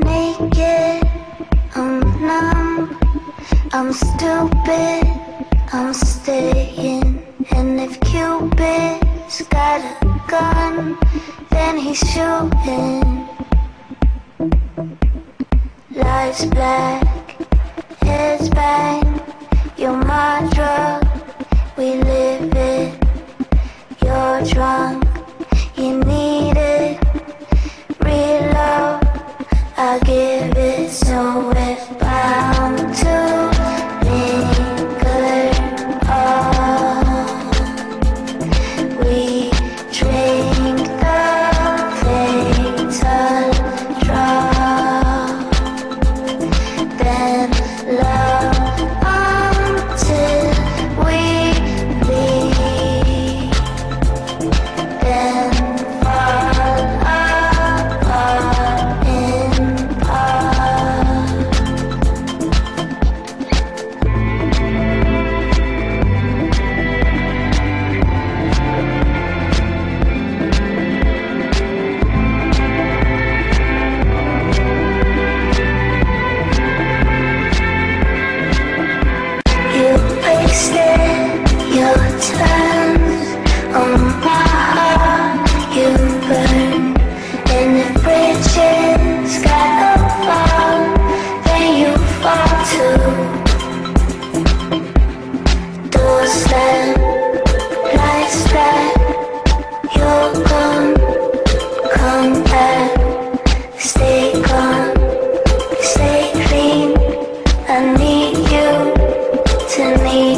naked, I'm numb, I'm stupid, I'm staying. And if Cupid's got a gun, then he's shooting. Life's black, heads bang, you're my drug. me.